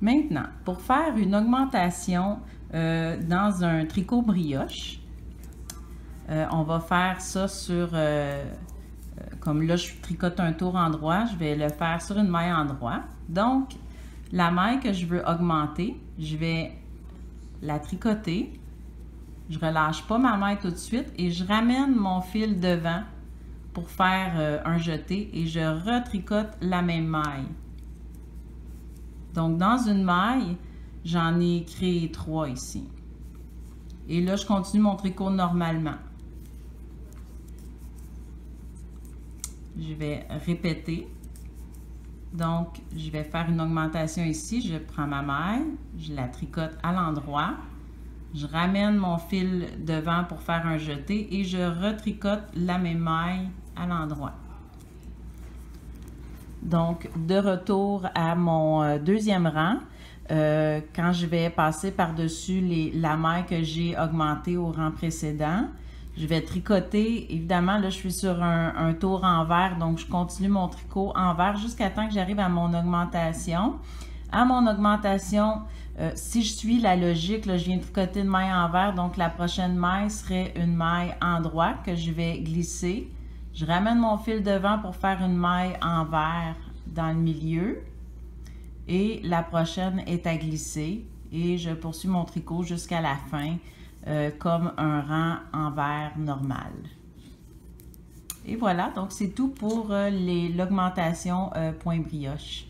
Maintenant, pour faire une augmentation euh, dans un tricot brioche, euh, on va faire ça sur, euh, comme là je tricote un tour en droit, je vais le faire sur une maille en droit. Donc, la maille que je veux augmenter, je vais la tricoter. Je relâche pas ma maille tout de suite et je ramène mon fil devant pour faire un jeté et je retricote la même maille. Donc, dans une maille, j'en ai créé trois ici. Et là, je continue mon tricot normalement. Je vais répéter. Donc, je vais faire une augmentation ici. Je prends ma maille, je la tricote à l'endroit. Je ramène mon fil devant pour faire un jeté et je retricote la même maille à l'endroit. Donc, de retour à mon euh, deuxième rang, euh, quand je vais passer par-dessus la maille que j'ai augmentée au rang précédent, je vais tricoter. Évidemment, là, je suis sur un, tour envers, donc je continue mon tricot envers jusqu'à temps que j'arrive à mon augmentation. À mon augmentation, euh, si je suis la logique, là, je viens de tricoter une maille envers, donc la prochaine maille serait une maille en droit que je vais glisser. Je ramène mon fil devant pour faire une maille envers dans le milieu. Et la prochaine est à glisser. Et je poursuis mon tricot jusqu'à la fin euh, comme un rang envers normal. Et voilà, donc c'est tout pour euh, l'augmentation euh, point brioche.